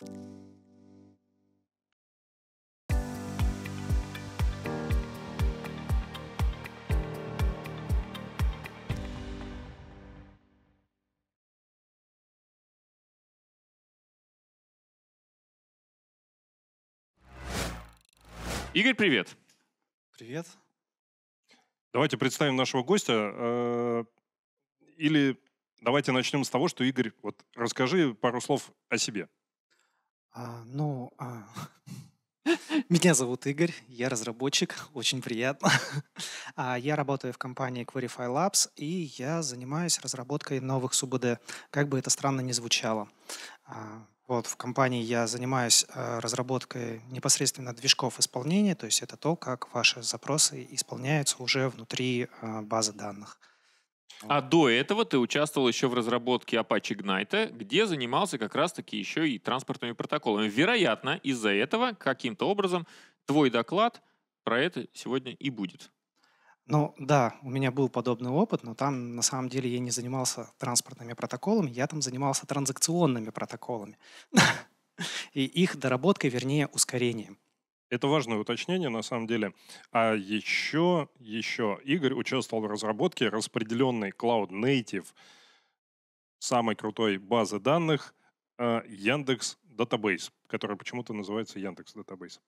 Игорь, привет. Привет. Давайте представим нашего гостя. э, Или давайте начнем с того, что Игорь, вот расскажи пару слов о себе. А, ну, а, меня зовут Игорь, я разработчик, очень приятно. А, я работаю в компании Querify Labs, и я занимаюсь разработкой новых СУБД, как бы это странно ни звучало. Вот в компании я занимаюсь а, разработкой непосредственно движков исполнения, то есть это то, как ваши запросы исполняются уже внутри а, базы данных. А до этого ты участвовал еще в разработке Apache Ignite, где занимался как раз-таки еще и транспортными протоколами. Вероятно, из-за этого каким-то образом твой доклад про это сегодня и будет. Ну да, у меня был подобный опыт, но там на самом деле я не занимался транспортными протоколами, я там занимался транзакционными протоколами. И их доработкой, вернее, ускорением. Это важное уточнение, на самом деле. А еще, еще Игорь участвовал в разработке распределенной Cloud Native самой крутой базы данных э, Яндекс Database, которая почему-то называется Яндекс Database.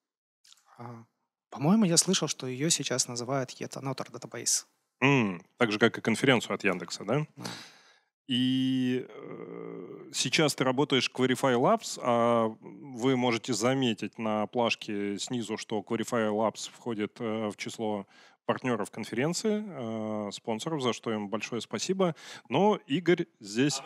А, По-моему, я слышал, что ее сейчас называют Yet Another Database. М, Так же, как и конференцию от Яндекса, да? Да. И э, сейчас ты работаешь в Querify Labs, а вы можете заметить на плашке снизу, что Querify Labs входит э, в число партнеров конференции, э, спонсоров, за что им большое спасибо. Но Игорь здесь...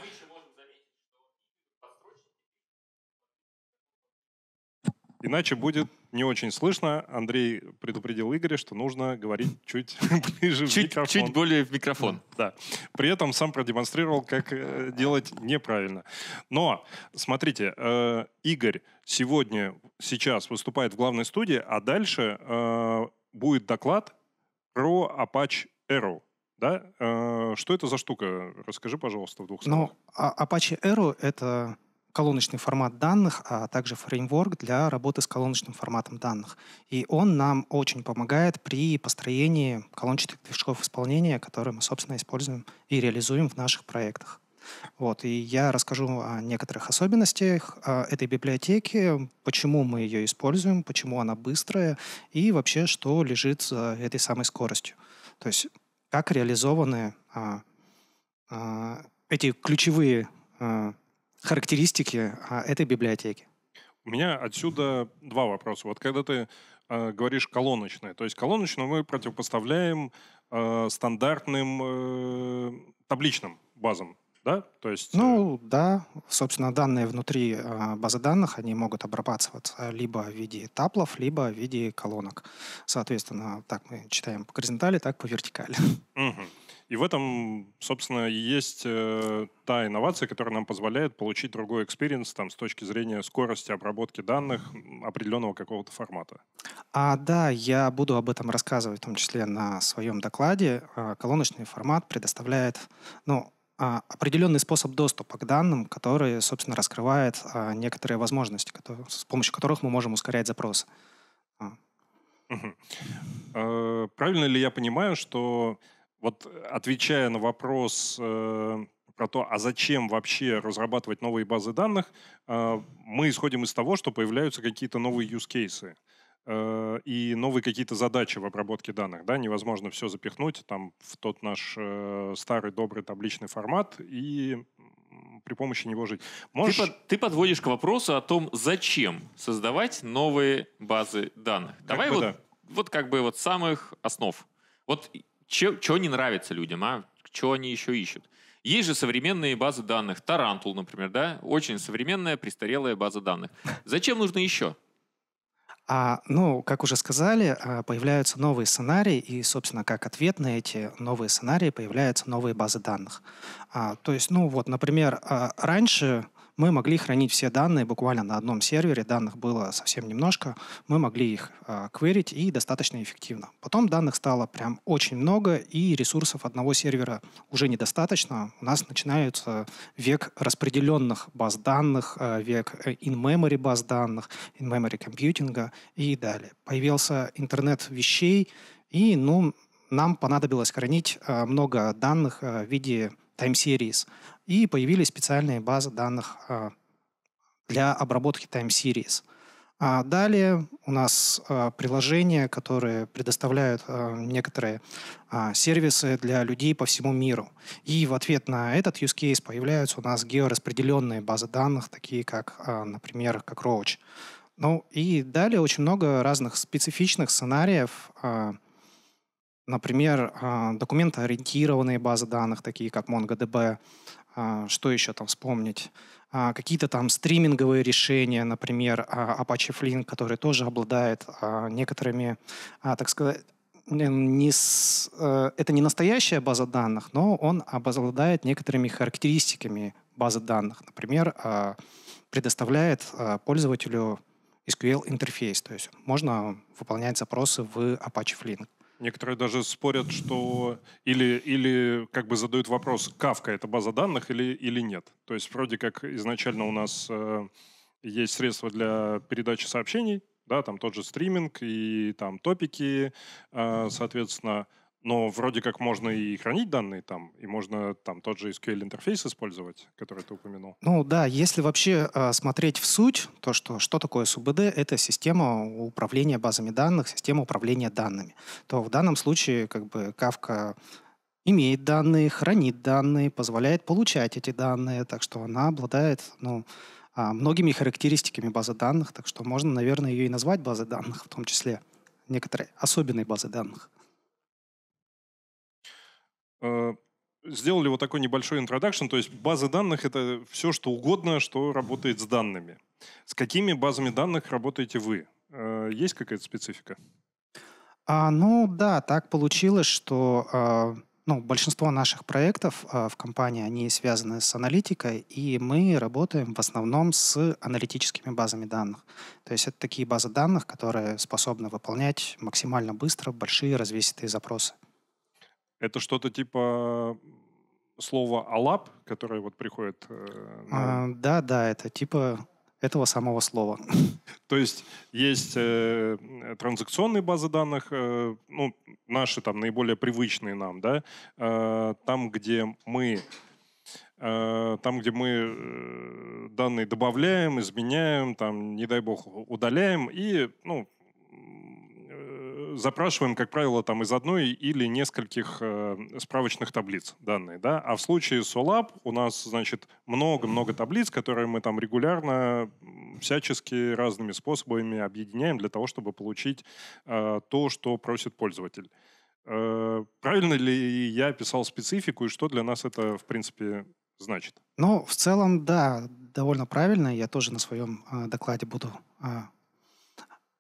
Иначе будет не очень слышно. Андрей предупредил Игоря, что нужно говорить чуть ближе в Чуть, микрофон. чуть более в микрофон. Да. При этом сам продемонстрировал, как э, делать неправильно. Но, смотрите, э, Игорь сегодня, сейчас выступает в главной студии, а дальше э, будет доклад про Apache Arrow. Да? Э, что это за штука? Расскажи, пожалуйста, в двух словах. Но а- Apache Arrow — это колоночный формат данных, а также фреймворк для работы с колоночным форматом данных. И он нам очень помогает при построении колончатых движков исполнения, которые мы, собственно, используем и реализуем в наших проектах. Вот, и я расскажу о некоторых особенностях а, этой библиотеки, почему мы ее используем, почему она быстрая и вообще, что лежит за этой самой скоростью. То есть как реализованы а, а, эти ключевые характеристики а, этой библиотеки. У меня отсюда два вопроса. Вот когда ты э, говоришь колоночное, то есть колоночную мы противопоставляем э, стандартным э, табличным базам, да? То есть... э, Ну да, собственно, данные внутри базы данных, они могут обрабатываться либо в виде tuple ов, либо в виде колонок. Соответственно, так мы читаем по горизонтали, так по вертикали. Мгм. И в этом, собственно, и есть э, та инновация, которая нам позволяет получить другой experience там, с точки зрения скорости обработки данных определенного какого-то формата. А да, я буду об этом рассказывать, в том числе на своем докладе. А, Колоночный формат предоставляет ну, а, определенный способ доступа к данным, который, собственно, раскрывает а, некоторые возможности, которые- с помощью которых мы можем ускорять запросы. Э, Правильно ли я понимаю, что вот э, отвечая на вопрос э, про то, а зачем вообще разрабатывать новые базы данных, э, мы исходим из того, что появляются какие-то новые use cases э, и новые какие-то задачи в обработке данных. Да? Невозможно все запихнуть там, в тот наш э, старый добрый табличный формат и при помощи него жить. Ты, Можешь... под- ты подводишь к вопросу о том, зачем создавать новые базы данных. Давай бы вот, да. вот как бы вот самых основ. Вот что не нравится людям, а? Что они еще ищут? Есть же современные базы данных. Tarantool, например, да? Очень современная, престарелая база данных. Зачем нужно еще? А, ну, как уже сказали, а, появляются новые сценарии, и, собственно, как ответ на эти новые сценарии появляются новые базы данных. А, то есть, ну вот, например, а, раньше мы могли хранить все данные буквально на одном сервере, данных было совсем немножко, мы могли их э, кверить и достаточно эффективно. Потом данных стало прям очень много, и ресурсов одного сервера уже недостаточно. У нас начинается век распределенных баз данных, э, век in-memory баз данных, in-memory компьютинга и далее. Появился интернет вещей, и ну, нам понадобилось хранить э, много данных э, в виде time series. И появились специальные базы данных э, для обработки time series. А далее у нас э, приложения, которые предоставляют э, некоторые сервисы для людей по всему миру. И в ответ на этот use case появляются у нас геораспределенные базы данных, такие как, например, как Roach. Ну и далее очень много разных специфичных сценариев, Например, а, документоориентированные базы данных, такие как MongoDB. А, что еще там вспомнить? А, какие-то там стриминговые решения, например, Apache Flink, который тоже обладает некоторыми, так сказать, не с, э, это не настоящая база данных, но он обладает некоторыми характеристиками базы данных. Например, предоставляет пользователю SQL интерфейс, то есть можно выполнять запросы в Apache Flink. Некоторые даже спорят, что или, или как бы задают вопрос, кавка это база данных или, или нет. То есть вроде как изначально у нас э, есть средства для передачи сообщений, да, там тот же стриминг и там топики, э, соответственно, но вроде как можно и хранить данные там, и можно там тот же SQL интерфейс использовать, который ты упомянул. Ну да, если вообще э, смотреть в суть, то что, что такое СУБД, это система управления базами данных, система управления данными. То в данном случае как бы Kafka имеет данные, хранит данные, позволяет получать эти данные, так что она обладает ну, многими характеристиками базы данных, так что можно, наверное, ее и назвать базой данных, в том числе некоторые особенные базы данных. Э, сделали вот такой небольшой интродакшн, то есть базы данных — это все, что угодно, что работает с данными. С какими базами данных работаете вы? Э, есть какая-то специфика? А, ну да, так получилось, что а, ну, большинство наших проектов а, в компании, они связаны с аналитикой, и мы работаем в основном с аналитическими базами данных. То есть это такие базы данных, которые способны выполнять максимально быстро большие развесистые запросы. Это что-то типа слова «алап», которое вот приходит... Э, на... а, да, да, это типа этого самого слова. То есть есть э, транзакционные базы данных, э, ну, наши там наиболее привычные нам, да, э, там, где мы э, там, где мы э, данные добавляем, изменяем, там, не дай бог, удаляем, и, ну, запрашиваем, как правило, там из одной или нескольких э, справочных таблиц данные, да, а в случае Solab у нас, значит, много-много таблиц, которые мы там регулярно всячески разными способами объединяем для того, чтобы получить э, то, что просит пользователь. Э, правильно ли я описал специфику и что для нас это, в принципе, значит? Ну, в целом, да, довольно правильно. Я тоже на своем докладе буду э,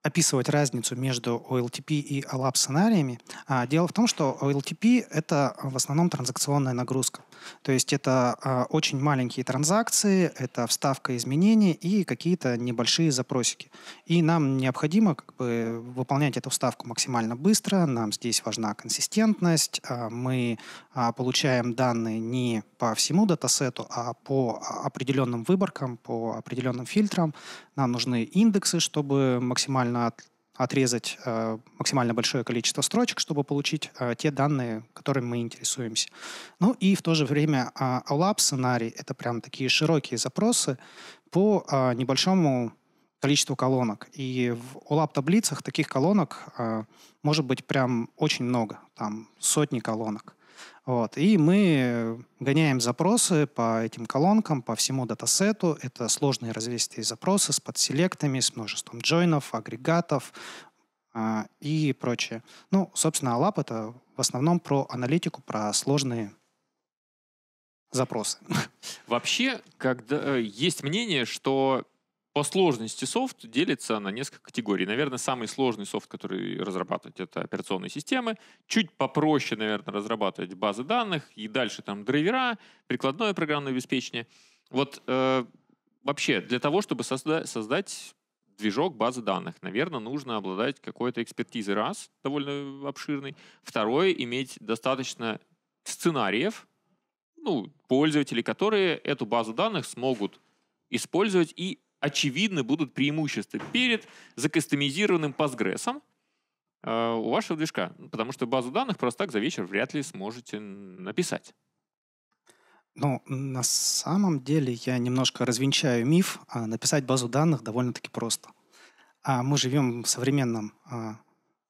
описывать разницу между OLTP и OLAP сценариями. А, дело в том, что OLTP — это в основном транзакционная нагрузка. То есть это а, очень маленькие транзакции, это вставка изменений и какие-то небольшие запросики. И нам необходимо как бы, выполнять эту вставку максимально быстро. Нам здесь важна консистентность. А, мы а, получаем данные не по всему датасету, а по определенным выборкам, по определенным фильтрам. Нам нужны индексы, чтобы максимально отрезать э, максимально большое количество строчек, чтобы получить э, те данные, которыми мы интересуемся. Ну и в то же время э, OLAP сценарий — это прям такие широкие запросы по э, небольшому количеству колонок. И в OLAP таблицах таких колонок э, может быть прям очень много, там сотни колонок. Вот. И мы гоняем запросы по этим колонкам, по всему датасету. Это сложные развесистые запросы с подселектами, с множеством джойнов, агрегатов э, и прочее. Ну, собственно, ALAP — это в основном про аналитику, про сложные запросы. Вообще, когда э, есть мнение, что по сложности софт делится на несколько категорий. Наверное, самый сложный софт, который разрабатывать, это операционные системы. Чуть попроще, наверное, разрабатывать базы данных. И дальше там драйвера, прикладное программное обеспечение. Вот э, вообще, для того, чтобы созда- создать движок базы данных, наверное, нужно обладать какой-то экспертизой, раз, довольно обширной. Второе, иметь достаточно сценариев, ну, пользователей, которые эту базу данных смогут использовать и очевидно будут преимущества перед закастомизированным Postgres э, у вашего движка. Потому что базу данных просто так за вечер вряд ли сможете написать. Ну, на самом деле я немножко развенчаю миф. А написать базу данных довольно-таки просто. А мы живем в современном а,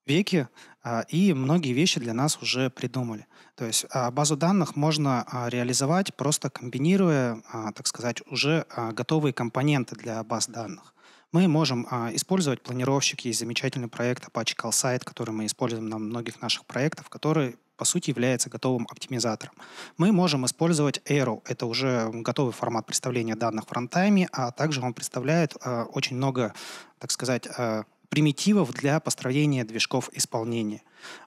веке, а, и многие вещи для нас уже придумали. То есть а, базу данных можно а, реализовать просто комбинируя, так сказать, уже готовые компоненты для баз данных. Мы можем использовать планировщик. Есть замечательный проект Apache CallSite, который мы используем на многих наших проектах, который по сути является готовым оптимизатором. Мы можем использовать Arrow. Это уже готовый формат представления данных в рантайме, а также он представляет э, очень много, так сказать, примитивов для построения движков исполнения.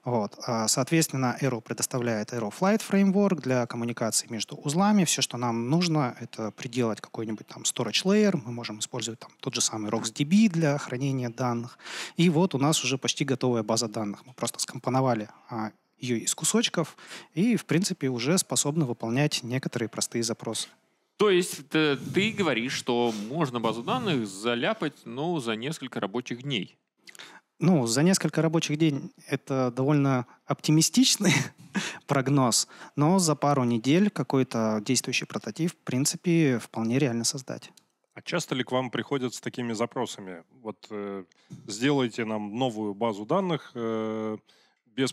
Вот. А, соответственно, Arrow предоставляет Aeroflight Framework для коммуникации между узлами. Все, что нам нужно, это приделать какой-нибудь там storage layer. Мы можем использовать там тот же самый RocksDB для хранения данных. И вот у нас уже почти готовая база данных. Мы просто скомпоновали а, ее из кусочков и, в принципе, уже способны выполнять некоторые простые запросы. То есть ты, ты говоришь, что можно базу данных заляпать, ну, за несколько рабочих дней. Ну, за несколько рабочих дней это довольно оптимистичный прогноз, но за пару недель какой-то действующий прототип, в принципе, вполне реально создать. А часто ли к вам приходят с такими запросами? Вот э, сделайте нам новую базу данных э, без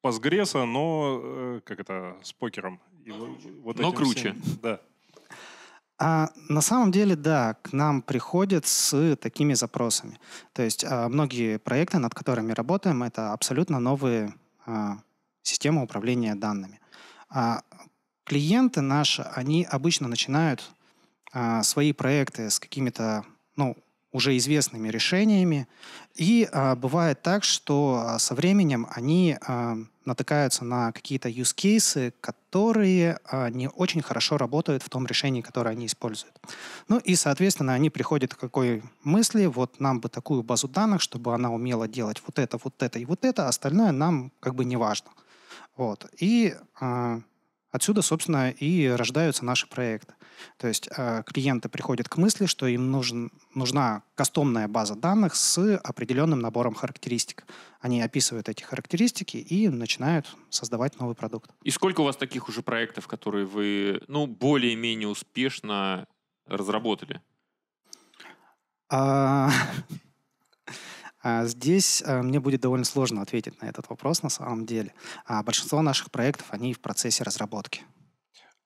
Постгресса, но э, как это, с покером. И вот но круче. Всем, да. А на самом деле, да, к нам приходят с такими запросами. То есть а, многие проекты, над которыми работаем, это абсолютно новые а, системы управления данными. А клиенты наши, они обычно начинают а, свои проекты с какими-то ну, уже известными решениями. И бывает так, что со временем они натыкаются на какие-то use cases, которые а, не очень хорошо работают в том решении, которое они используют. Ну и, соответственно, они приходят к какой мысли, вот нам бы такую базу данных, чтобы она умела делать вот это, вот это и вот это, а остальное нам как бы не важно. Вот. И а, Отсюда, собственно, и рождаются наши проекты. То есть э, клиенты приходят к мысли, что им нужен, нужна кастомная база данных с определенным набором характеристик. Они описывают эти характеристики и начинают создавать новый продукт. И сколько у вас таких уже проектов, которые вы ну, более-менее успешно разработали? А, здесь э, мне будет довольно сложно ответить на этот вопрос на самом деле. А большинство наших проектов, они в процессе разработки.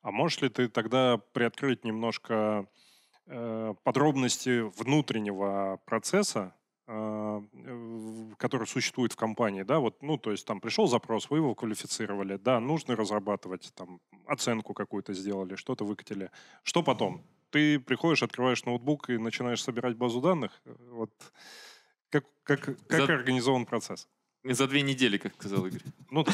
А можешь ли ты тогда приоткрыть немножко э, подробности внутреннего процесса, э, который существует в компании, да, вот, ну, то есть там пришел запрос, вы его квалифицировали, да, нужно разрабатывать, там, оценку какую-то сделали, что-то выкатили. Что потом? Ты приходишь, открываешь ноутбук и начинаешь собирать базу данных, вот, как, как, как За... организован процесс? За две недели, как сказал Игорь. Ну,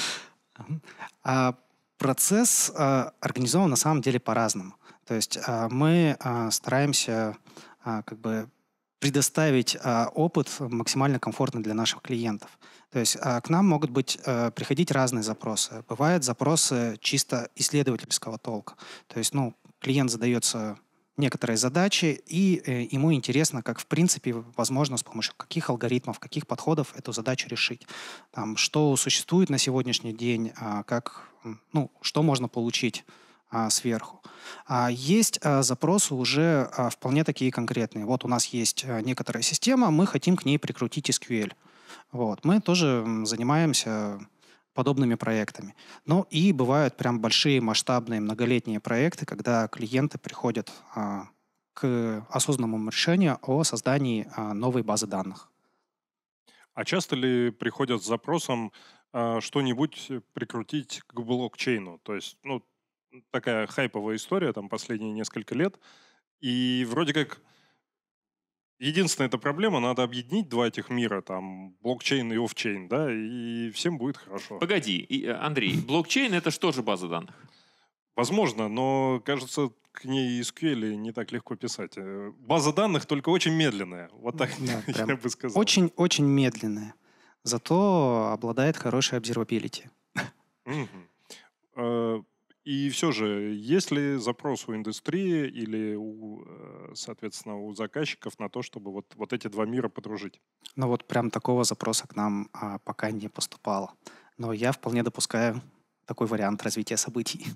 а, процесс а, организован на самом деле по-разному. То есть а, мы а, стараемся а, как бы предоставить а, опыт максимально комфортный для наших клиентов. То есть а, к нам могут быть а, приходить разные запросы. Бывают запросы чисто исследовательского толка. То есть, ну, клиент задается некоторые задачи, и э, ему интересно, как в принципе возможно с помощью каких алгоритмов, каких подходов эту задачу решить. Там, что существует на сегодняшний день, а, как, ну, что можно получить а, сверху. А есть а, запросы уже а, вполне такие конкретные. Вот у нас есть а, некоторая система, мы хотим к ней прикрутить SQL. Вот. Мы тоже занимаемся подобными проектами. Ну и бывают прям большие масштабные многолетние проекты, когда клиенты приходят а, к осознанному решению о создании а, новой базы данных. А часто ли приходят с запросом а, что-нибудь прикрутить к блокчейну? То есть, ну, такая хайповая история там последние несколько лет, и вроде как Единственная эта проблема, надо объединить два этих мира, там, блокчейн и офчейн, да, и всем будет хорошо. Погоди, э, Андрей, блокчейн это что же база данных? Возможно, но, кажется, к ней SQL не так легко писать. Э, база данных только очень медленная. Вот так да, я бы сказал. Очень-очень медленная. Зато обладает хорошей observability. Угу. И все же, есть ли запрос у индустрии или, у, э, соответственно, у заказчиков на то, чтобы вот, вот эти два мира подружить? Ну вот прям такого запроса к нам а, пока не поступало. Но я вполне допускаю такой вариант развития событий.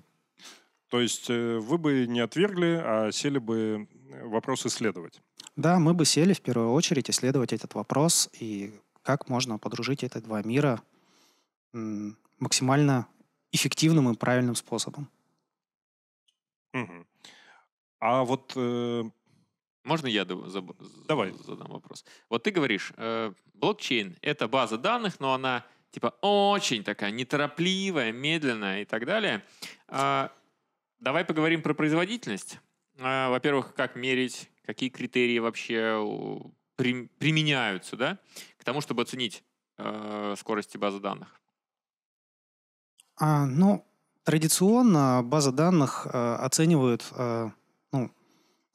То есть э, вы бы не отвергли, а сели бы э, вопрос исследовать? Да, мы бы сели в первую очередь исследовать этот вопрос и как можно подружить эти два мира максимально эффективным и правильным способом. Угу. А вот... Э... Можно я заб... Давай. задам вопрос? Вот ты говоришь, э, блокчейн — это база данных, но она типа очень такая неторопливая, медленная и так далее. А, давай поговорим про производительность. А, во-первых, как мерить, какие критерии вообще при, применяются, да, к тому, чтобы оценить э, скорости базы данных. А, ну, традиционно база данных э, оценивают э, ну,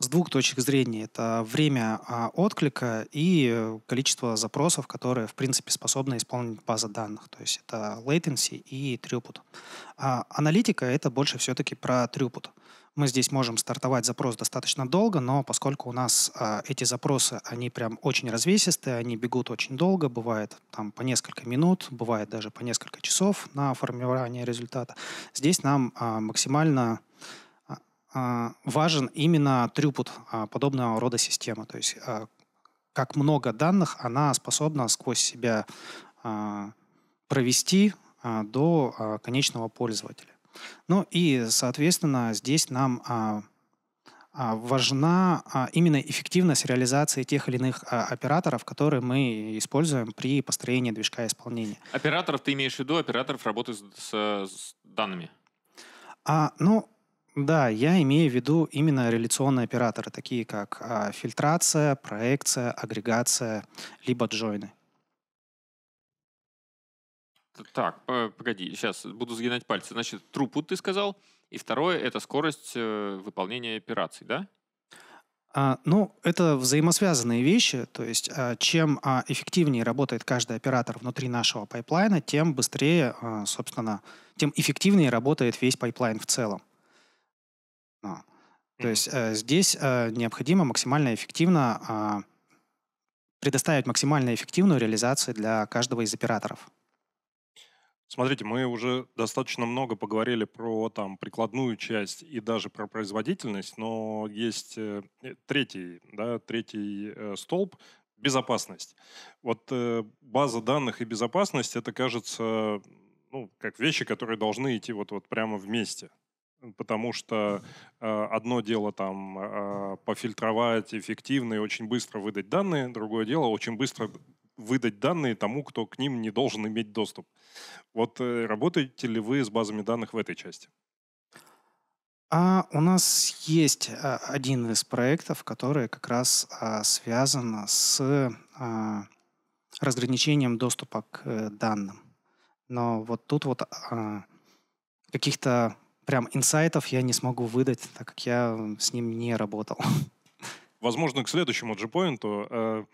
с двух точек зрения. Это время э, отклика и количество запросов, которые, в принципе, способны исполнить база данных. То есть это latency и throughput. А аналитика — это больше все-таки про throughput. Мы здесь можем стартовать запрос достаточно долго, но поскольку у нас а, эти запросы, они прям очень развесистые, они бегут очень долго, бывает там по несколько минут, бывает даже по несколько часов на формирование результата, здесь нам а, максимально а, а важен именно трюпут а, подобного рода системы. То есть а, как много данных она способна сквозь себя а, провести а, до а, конечного пользователя. Ну и, соответственно, здесь нам а, а, важна а, именно эффективность реализации тех или иных а, операторов, которые мы используем при построении движка исполнения. Операторов ты имеешь в виду, операторов работы с, с данными? А, ну, да, я имею в виду именно реляционные операторы, такие как а, фильтрация, проекция, агрегация, либо джойны. Так, погоди, сейчас буду сгинать пальцы. Значит, throughput ты сказал, и второе — это скорость э, выполнения операций, да? А, ну, это взаимосвязанные вещи. То есть, а, чем а, эффективнее работает каждый оператор внутри нашего пайплайна, тем быстрее, а, собственно, тем эффективнее работает весь пайплайн в целом. А. То есть а, здесь а, необходимо максимально эффективно а, предоставить максимально эффективную реализацию для каждого из операторов. Смотрите, мы уже достаточно много поговорили про там прикладную часть и даже про производительность, но есть э, э, третий, да, третий э, столб – безопасность. Вот э, база данных и безопасность – это, кажется, ну, как вещи, которые должны идти вот, вот прямо вместе. Потому что э, одно дело там э, пофильтровать эффективно и очень быстро выдать данные, другое дело очень быстро выдать данные тому, кто к ним не должен иметь доступ. Вот э, работаете ли вы с базами данных в этой части? А у нас есть а, один из проектов, который как раз а, связан с а, разграничением доступа к э, данным. Но вот тут вот каких-то прям инсайтов я не смогу выдать, так как я с ним не работал. Возможно, к следующему джипоинту,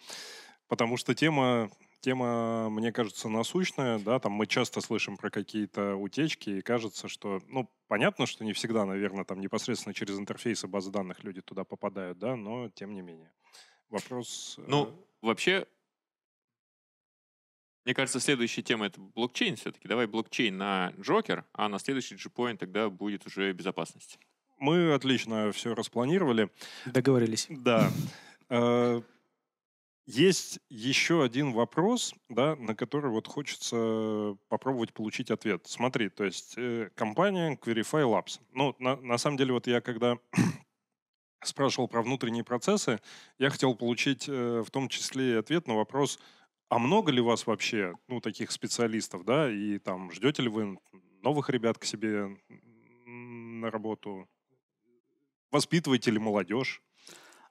потому что тема Тема, мне кажется, насущная, да, там мы часто слышим про какие-то утечки, и кажется, что, ну, понятно, что не всегда, наверное, там непосредственно через интерфейсы базы данных люди туда попадают, да, но тем не менее. Вопрос... Ну, э... вообще, мне кажется, следующая тема это блокчейн все-таки. Давай блокчейн на Джокер, а на следующий G-Point тогда будет уже безопасность. Мы отлично все распланировали. Договорились. Да. Есть еще один вопрос, да, на который вот хочется попробовать получить ответ. Смотри, то есть э, компания Querify Labs. Ну, на, на самом деле, вот я когда спрашивал про внутренние процессы, я хотел получить э, в том числе ответ на вопрос, а много ли вас вообще, ну, таких специалистов, да, и там ждете ли вы новых ребят к себе на работу? Воспитываете ли молодежь?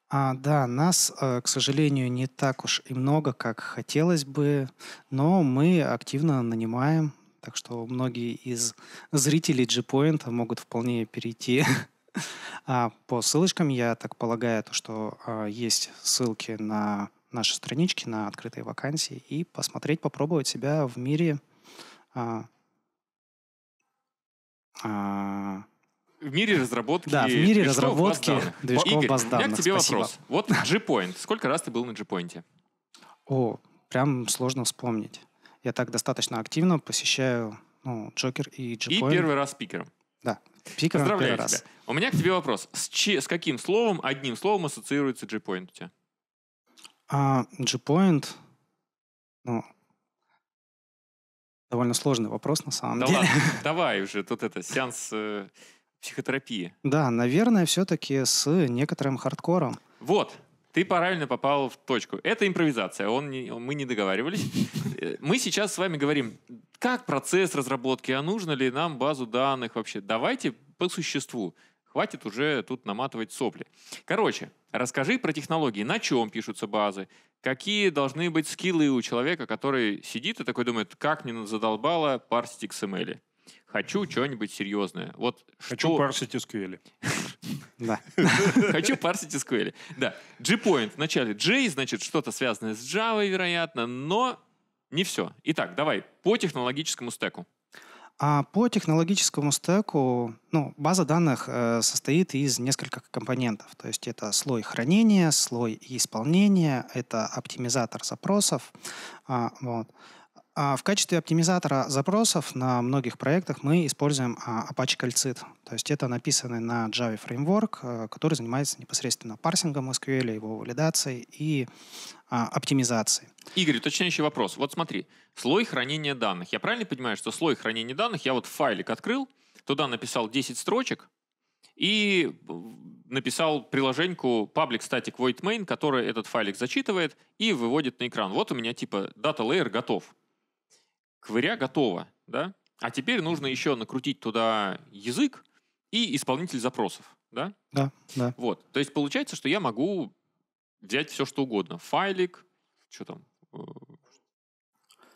А, да, нас, э, к сожалению, не так уж и много, как хотелось бы, но мы активно нанимаем, Так что многие из зрителей G-Point могут вполне перейти а по ссылочкам. Я так полагаю, то, что а, есть ссылки на наши странички, на открытые вакансии и посмотреть, попробовать себя в мире а, в мире разработки Да, в мире разработки движков Игорь, баз данных. у меня к тебе Спасибо. вопрос. Вот G-Point. Сколько раз ты был на G-Point? О, прям сложно вспомнить. Я так достаточно активно посещаю ну, Джокер и И G-Point. первый раз спикером. Да, спикером Поздравляю первый тебя. раз. У меня к тебе вопрос. С, че- с каким словом, одним словом ассоциируется G-Point у тебя? А G-Point, ну, довольно сложный вопрос на самом Да деле. ладно, давай уже, тут это, сеанс э, психотерапии. Да, наверное, все-таки с некоторым хардкором. Вот, ты правильно попал в точку. Это импровизация, он не- мы не договаривались. Мы сейчас с вами говорим, как процесс разработки, а нужно ли нам базу данных вообще. Давайте по существу. Хватит уже тут наматывать сопли. Короче, расскажи про технологии. На чем пишутся базы? Какие должны быть скиллы у человека, который сидит и такой думает, как мне задолбало парсить XML. Хочу что-нибудь серьезное. Вот Хочу что- парсить SQL. Да. Хочу парсить SQL. Да. G-point в начале. J, значит, что-то связанное с Java, вероятно, но не все. Итак, давай по технологическому стеку. А по технологическому стеку, ну, база данных э, состоит из нескольких компонентов. То есть это слой хранения, слой исполнения, это оптимизатор запросов. А, вот. А в качестве оптимизатора запросов на многих проектах мы используем а, Apache Calcit. То есть это написанный на Java фреймворк, э, который занимается непосредственно парсингом SQL, его валидацией и а, оптимизацией. Игорь, уточняющий вопрос. Вот смотри, слой хранения данных. Я правильно понимаю, что слой хранения данных, я вот файлик открыл, туда написал 10 строчек и э, написал приложеньку public static void main, который этот файлик зачитывает и выводит на экран. Вот у меня типа data layer готов. Квыря готова, да? А теперь нужно еще накрутить туда язык и исполнитель запросов, да? Да, да. Вот. То есть получается, что я могу взять все, что угодно. Файлик, что там, э,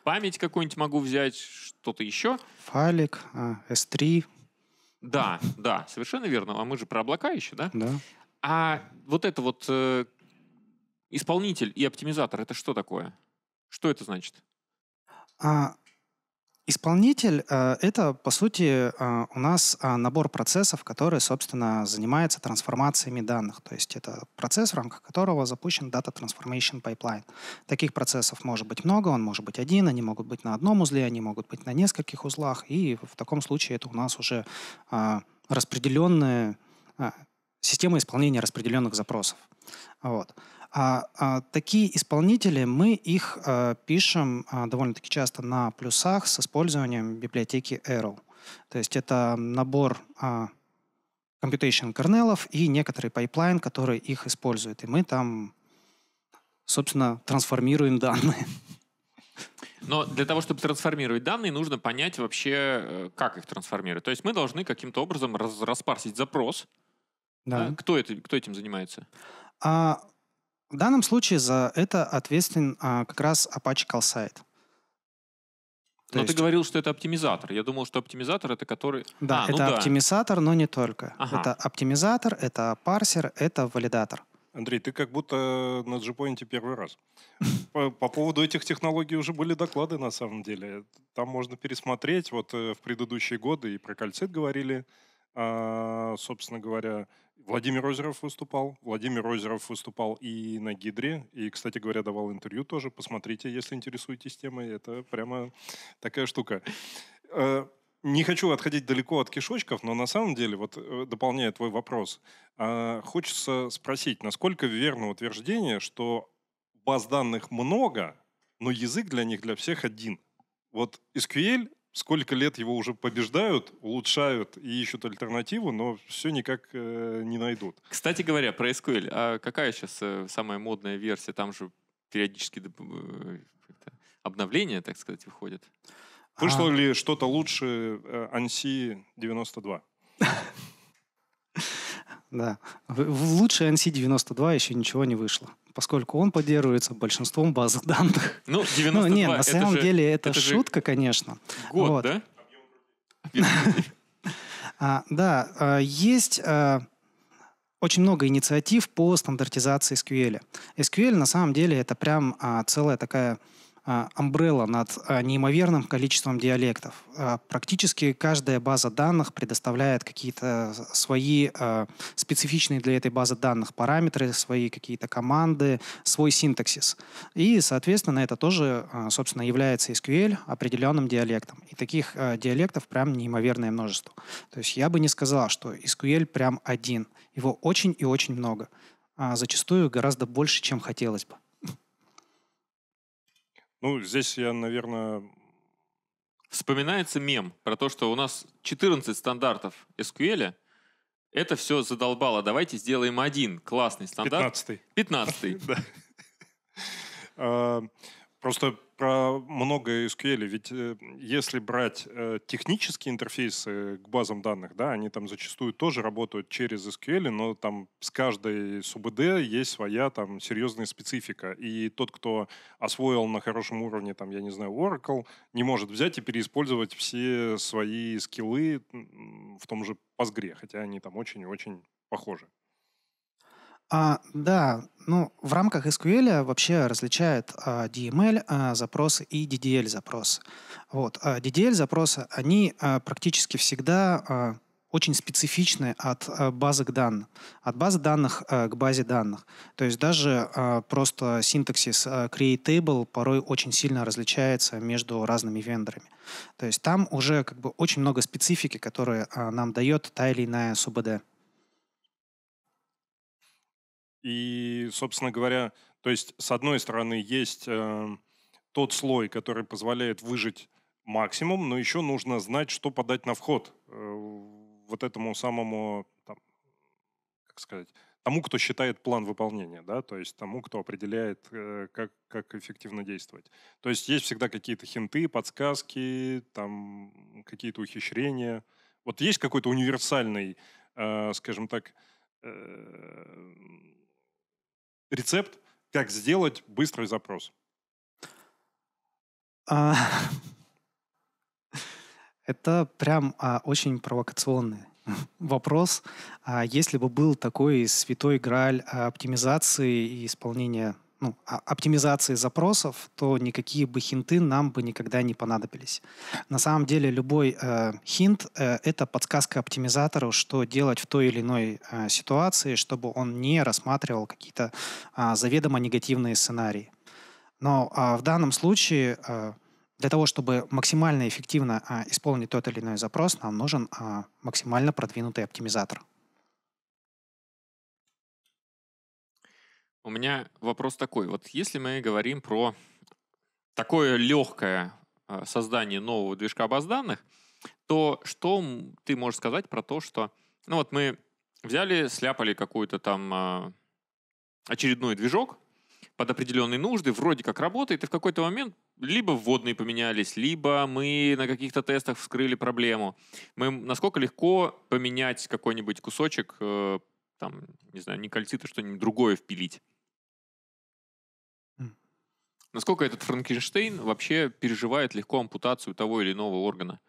память какую-нибудь могу взять, что-то еще. Файлик, а, S3, Да, да, совершенно верно. А мы же про облака еще, да? да. А вот это вот э, исполнитель и оптимизатор, это что такое? Что это значит? А, Исполнитель э, это, по сути, э, у нас э, набор процессов, который, собственно, занимается трансформациями данных. То есть это процесс, в рамках которого запущен Data Transformation Pipeline. Таких процессов может быть много, он может быть один, они могут быть на одном узле, они могут быть на нескольких узлах, и в таком случае это у нас уже распределенная система исполнения распределенных запросов. Вот. А, а, такие исполнители, мы их а, пишем а, довольно-таки часто на плюсах с использованием библиотеки Arrow. То есть это набор а, computation кернелов и некоторый пайплайн, который их использует. И мы там, собственно, трансформируем данные. Но для того, чтобы трансформировать данные, нужно понять вообще, э, как их трансформировать. То есть мы должны каким-то образом раз- распарсить запрос. Да? Кто, это, кто этим занимается? А в данном случае за это ответственен а, как раз Apache CallSite. То Но ты есть- говорил, что это оптимизатор. Я думал, что оптимизатор это который... Да, А, ну это да. оптимизатор, но не только. Ага. Это оптимизатор, это парсер, это валидатор. Андрей, ты как будто на G-Point первый раз. По, по поводу этих технологий уже были доклады, на самом деле. Там можно пересмотреть. Вот э, в предыдущие годы и про кальцит говорили. А, собственно говоря, Владимир Озеров выступал. Владимир Озеров выступал и на Гидре. И, кстати говоря, давал интервью тоже. Посмотрите, если интересуетесь темой. Это прямо такая штука. Э, не хочу отходить далеко от кишочков, но на самом деле, вот э, дополняя твой вопрос, а, хочется спросить, насколько верно утверждение, что баз данных много, но язык для них для всех один. Вот SQL, сколько лет его уже побеждают, улучшают и ищут альтернативу, но все никак э, не найдут. Кстати говоря, про SQL. А какая сейчас э, самая модная версия? Там же периодически э, обновления, так сказать, выходят. Вышло А, ли что-то лучше э, ANSI 92? Да. В, лучшей NC92 еще ничего не вышло, поскольку он поддерживается большинством баз данных. Ну, 92 ну, нет, на самом же, деле это, это шутка, конечно. Год, вот. да? а, да, а, есть а, очень много инициатив по стандартизации SQL. SQL на самом деле это прям а, целая такая амбрелла над неимоверным количеством диалектов. Практически каждая база данных предоставляет какие-то свои специфичные для этой базы данных параметры, свои какие-то команды, свой синтаксис. И, соответственно, это тоже, собственно, является SQL определенным диалектом. И таких диалектов прям неимоверное множество. То есть я бы не сказал, что SQL прям один. Его очень и очень много. А зачастую гораздо больше, чем хотелось бы. Ну, здесь я, наверное... Вспоминается мем про то, что у нас 14 стандартов SQL. Это все задолбало. Давайте сделаем один классный стандарт. 15 15 Да. А, просто про много SQL. Ведь э, если брать э, технические интерфейсы к базам данных, да, они там зачастую тоже работают через SQL, но там с каждой СУБД есть своя там серьезная специфика. И тот, кто освоил на хорошем уровне, там, я не знаю, Oracle, не может взять и переиспользовать все свои скиллы в том же Postgre, хотя они там очень-очень похожи. А, да, ну, в рамках SQL вообще различают а, DML а, запросы и DDL запросы. Вот, а DDL запросы, они а, практически всегда а, очень специфичны от а, базы к данным, от базы данных а, к базе данных. То есть даже а, просто синтаксис create table порой очень сильно различается между разными вендорами. То есть там уже как бы очень много специфики, которые нам дает та или иная СУБД. И, собственно говоря, то есть, с одной стороны, есть э, тот слой, который позволяет выжить максимум, но еще нужно знать, что подать на вход э, вот этому самому, там, как сказать, тому, кто считает план выполнения, да, то есть тому, кто определяет, э, как, как эффективно действовать. То есть есть всегда какие-то хинты, подсказки, там какие-то ухищрения. Вот есть какой-то универсальный, э, скажем так, э, рецепт, как сделать быстрый запрос? А, это прям а, очень провокационный вопрос. А если бы был такой святой грааль оптимизации и исполнения ну, оптимизации запросов, то никакие бы хинты нам бы никогда не понадобились. На самом деле любой э, хинт э, это подсказка оптимизатору, что делать в той или иной э, ситуации, чтобы он не рассматривал какие-то э, заведомо негативные сценарии. Но э, в данном случае э, для того, чтобы максимально эффективно э, исполнить тот или иной запрос, нам нужен э, максимально продвинутый оптимизатор. У меня вопрос такой. Вот если мы говорим про такое легкое а, создание нового движка баз данных, то что ты можешь сказать про то, что... Ну вот мы взяли, сляпали какой-то там а, очередной движок под определенные нужды, вроде как работает, и в какой-то момент либо вводные поменялись, либо мы на каких-то тестах вскрыли проблему. Мы, насколько легко поменять какой-нибудь кусочек, э, там, не знаю, не кальцит, а что-нибудь другое впилить. Насколько этот Франкенштейн вообще переживает легко ампутацию того или иного органа?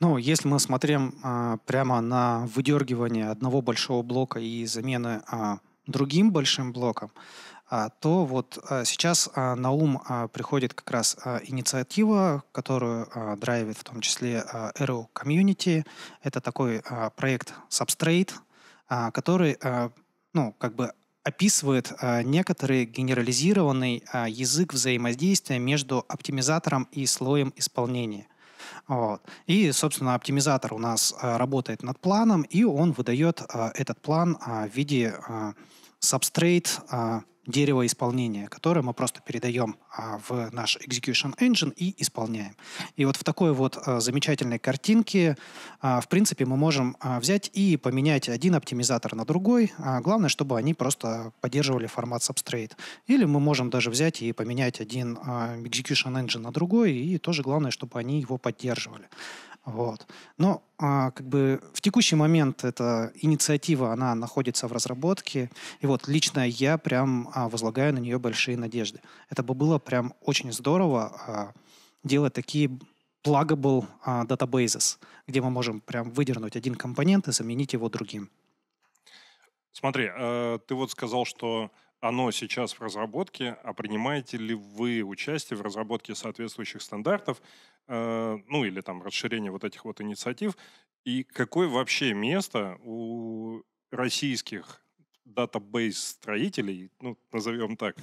Ну, если мы смотрим а, прямо на выдергивание одного большого блока и замены а, другим большим блоком, а, то вот а, сейчас а, на ум а, приходит как раз а, инициатива, которую а, драйвит в том числе а, Aero Community. Это такой а, проект Substrate, а, который а, ну, как бы описывает а, некоторый генерализированный а, язык взаимодействия между оптимизатором и слоем исполнения. Вот. И, собственно, оптимизатор у нас а, работает над планом, и он выдает этот план в виде substrate дерево исполнения, которое мы просто передаем а, в наш execution engine и исполняем. И вот в такой вот а, замечательной картинке, а, в принципе, мы можем а, взять и поменять один оптимизатор на другой. Главное, чтобы они просто поддерживали формат substrate. Или мы можем даже взять и поменять один execution engine на другой, и тоже главное, чтобы они его поддерживали. Вот. Но а, как бы в текущий момент эта инициатива, она находится в разработке. И вот лично я прям а, возлагаю на нее большие надежды. Это бы было прям очень здорово а, делать такие pluggable а, databases, где мы можем прям выдернуть один компонент и заменить его другим. Смотри, э, ты вот сказал, что оно сейчас в разработке, а принимаете ли вы участие в разработке соответствующих стандартов, э, ну или там расширение вот этих вот инициатив, и какое вообще место у российских датабейс-строителей, ну, назовем так,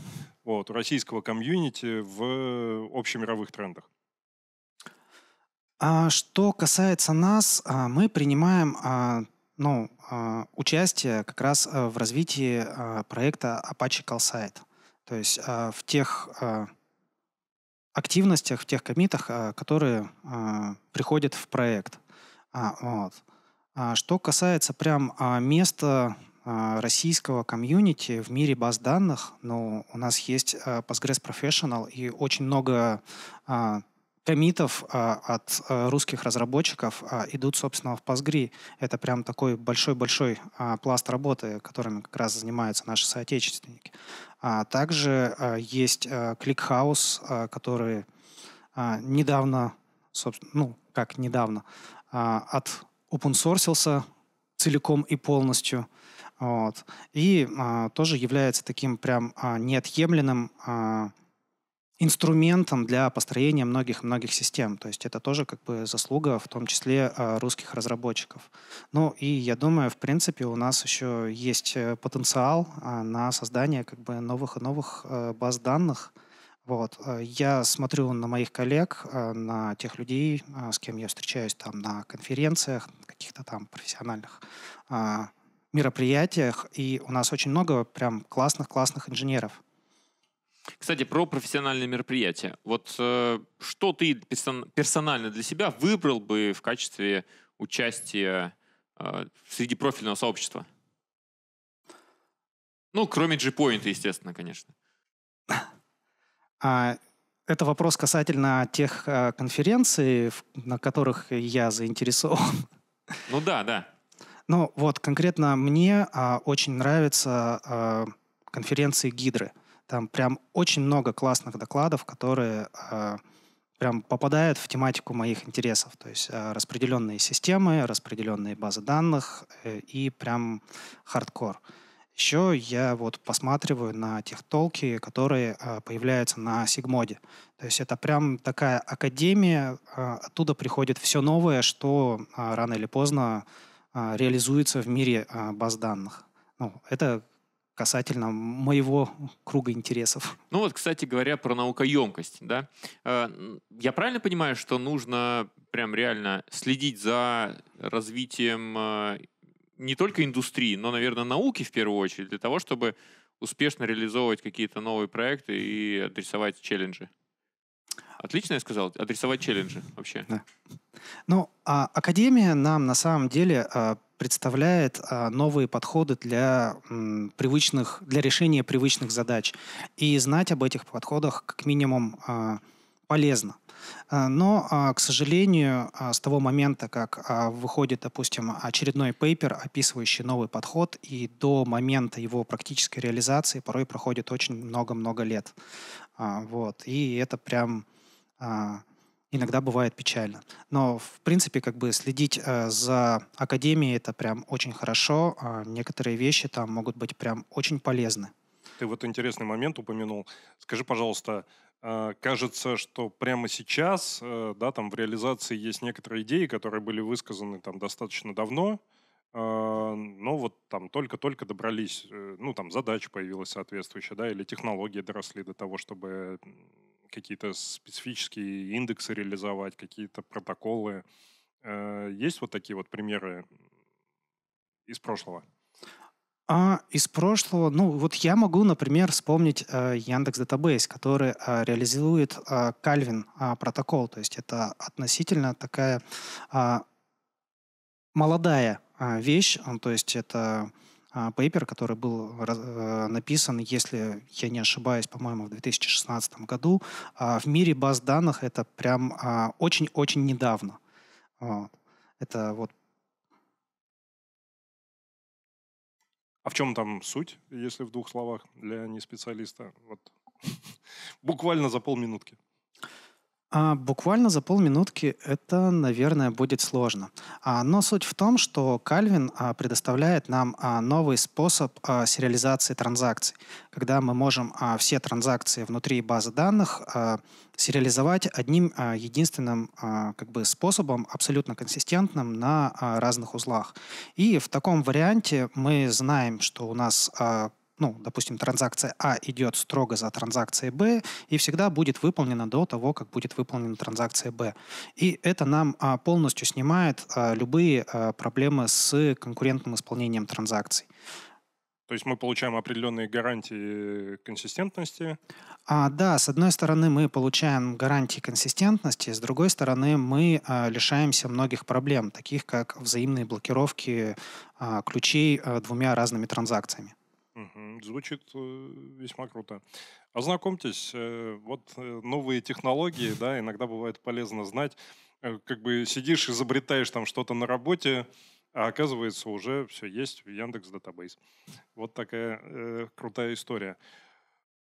вот, у российского комьюнити в общемировых трендах? А что касается нас, а, мы принимаем а, ну, а, участие как раз а, в развитии а, проекта Apache CallSite. То есть а, в тех активностях, в тех комитах, которые приходят в проект. Вот. что касается прям места российского комьюнити в мире баз данных, ну, у нас есть Postgres Professional и очень много комитов а, от а, русских разработчиков а, идут, собственно, в Postgre. Это прям такой большой-большой а, пласт работы, которым как раз занимаются наши соотечественники. А, также а, есть а, ClickHouse, а, который а, недавно, собственно, ну, как недавно, а, от open целиком и полностью. Вот. И а, тоже является таким прям а, неотъемлемым а, инструментом для построения многих-многих систем. То есть это тоже как бы заслуга, в том числе а, русских разработчиков. Ну и я думаю, в принципе, у нас еще есть э, потенциал а, на создание как бы новых и новых э, баз данных. Вот. Э, я смотрю на моих коллег, на тех людей, с кем я встречаюсь там на конференциях, каких-то там профессиональных мероприятиях, и у нас очень много прям классных-классных инженеров. Кстати, про профессиональные мероприятия. Вот э, что ты персонально для себя выбрал бы в качестве участия э, среди профильного сообщества? Ну, кроме G-Point, естественно, конечно. А, это вопрос касательно тех а, конференций, на которых я заинтересован. Ну да, да. Ну вот конкретно мне а, очень нравятся а, конференции Гидры. Там прям очень много классных докладов, которые э, прям попадают в тематику моих интересов. То есть э, распределенные системы, распределенные базы данных э, и прям хардкор. Еще я вот посматриваю на тех толки, которые э, появляются на Сигмоде. То есть это прям такая академия, э, оттуда приходит все новое, что э, рано или поздно реализуется в мире баз данных. Ну, это касательно моего круга интересов. Ну вот, кстати говоря, про наукоемкость, да. Э, я правильно понимаю, что нужно прям реально следить за развитием э, не только индустрии, но, наверное, науки в первую очередь, для того, чтобы успешно реализовывать какие-то новые проекты и адресовать челленджи? Отлично я сказал, адресовать челленджи вообще. Да. Ну, а Академия нам на самом деле а, представляет а, новые подходы для привычных, для решения привычных задач. И знать об этих подходах как минимум а, полезно. Но, к сожалению, с того момента, как выходит, допустим, очередной пейпер, описывающий новый подход, и до момента его практической реализации порой проходит очень много-много лет. Вот. И это прям иногда бывает печально. Но, в принципе, как бы следить э, за академией это прям очень хорошо. А некоторые вещи там могут быть прям очень полезны. Ты вот интересный момент упомянул. Скажи, пожалуйста, э, кажется, что прямо сейчас, э, да, там в реализации есть некоторые идеи, которые были высказаны там достаточно давно, э, но вот там только-только добрались, э, ну там задача появилась соответствующая, да, или технологии доросли до того, чтобы какие-то специфические индексы реализовать, какие-то протоколы. Э, есть вот такие вот примеры из прошлого? А из прошлого, ну вот я могу, например, вспомнить э, Яндекс Database, который э, реализует э, э, протокол, то есть это относительно такая э, молодая э, вещь, то есть это а, пейпер, который был э, написан, если я не ошибаюсь, по-моему, в 2016 году. А, в мире баз данных это прям а, очень-очень недавно. Это вот А в чем там суть, если в двух словах для неспециалиста? Вот. Буквально за полминутки. А, буквально за полминутки это, наверное, будет сложно. А, но суть в том, что Calvin а, предоставляет нам а, новый способ сериализации транзакций, когда мы можем все транзакции внутри базы данных сериализовать одним единственным как бы способом, абсолютно консистентным на разных узлах. И в таком варианте мы знаем, что у нас ну, допустим, транзакция А идет строго за транзакцией Б и всегда будет выполнена до того, как будет выполнена транзакция Б. И это нам а, полностью снимает а, любые а, проблемы с конкурентным исполнением транзакций. То есть мы получаем определенные гарантии консистентности. А, да, с одной стороны мы получаем гарантии консистентности, с другой стороны мы а, лишаемся многих проблем, таких как взаимные блокировки а, ключей а, двумя разными транзакциями. Мгм. Звучит э, весьма круто. Ознакомьтесь, э, вот э, новые технологии, да, иногда бывает полезно знать. Как бы сидишь, изобретаешь там что-то на работе, а оказывается уже все есть в Яндекс Датабейс. Вот такая э, крутая история.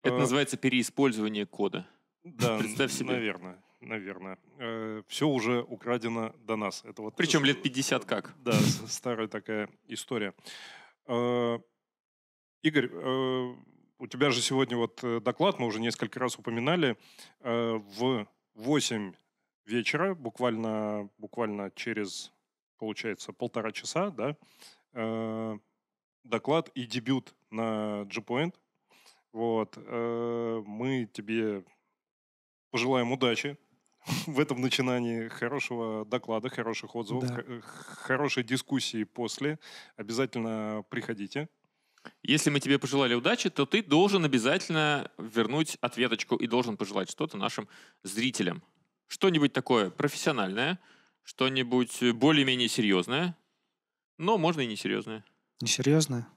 Это Э, называется переиспользование кода. Да, Представь себе. наверное, наверное. все уже украдено до нас. Это вот Причем лет 50 как. Да, старая такая история. Э, Игорь, э, у тебя же сегодня вот э, доклад, мы уже несколько раз упоминали, э, в 8 вечера, буквально, буквально через, получается, полтора часа, да, доклад и дебют на G-Point. Вот, мы тебе пожелаем удачи в этом начинании, хорошего доклада, хороших отзывов, Да. хорошей дискуссии после. Обязательно приходите. Если мы тебе пожелали удачи, то ты должен обязательно вернуть ответочку и должен пожелать что-то нашим зрителям. Что-нибудь такое профессиональное, что-нибудь более-менее серьезное, но можно и несерьезное. Несерьезно?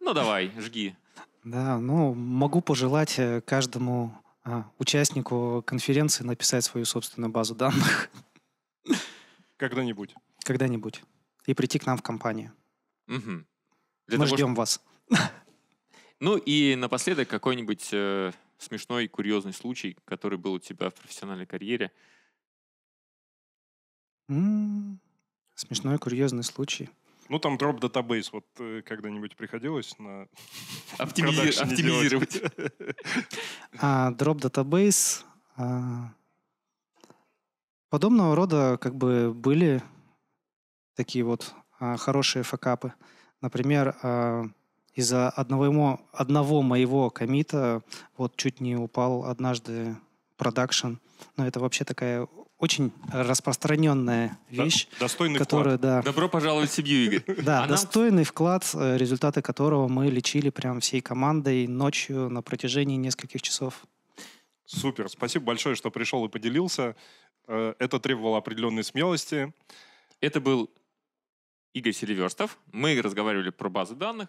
Ну давай, жги. Да, ну, могу пожелать э, каждому а, участнику конференции написать свою собственную базу данных Когда-нибудь. когда-нибудь и прийти к нам в компанию. Мгм. Для Мы того, ждем вас. Ну и напоследок какой-нибудь э, смешной, курьезный случай, который был у тебя в профессиональной карьере. М, Смешной, курьезный случай. Ну, там дроп датабейс вот э, когда-нибудь приходилось на Оптимизи- оптимизировать. Database а, подобного рода как бы были такие вот а, хорошие факапы. Например, а, из-за одного, одного моего комита вот чуть не упал однажды продакшн. Но это вообще такая очень распространенная вещь, Достойный которая, да, Добро пожаловать в семью, Игорь. да, А нам- достойный вклад, э, результаты которого мы лечили прям всей командой ночью на протяжении нескольких часов. вклад. Супер. Спасибо большое, что пришел и поделился. Э, Это требовало определенной смелости. Это был Игорь Селиверстов. Мы разговаривали про базы данных.